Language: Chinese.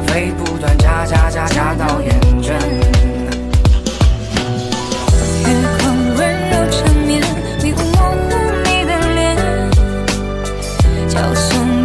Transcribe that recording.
咖啡不断加加加加到厌倦月光温柔缠绵迷雾模糊你的脸。教唆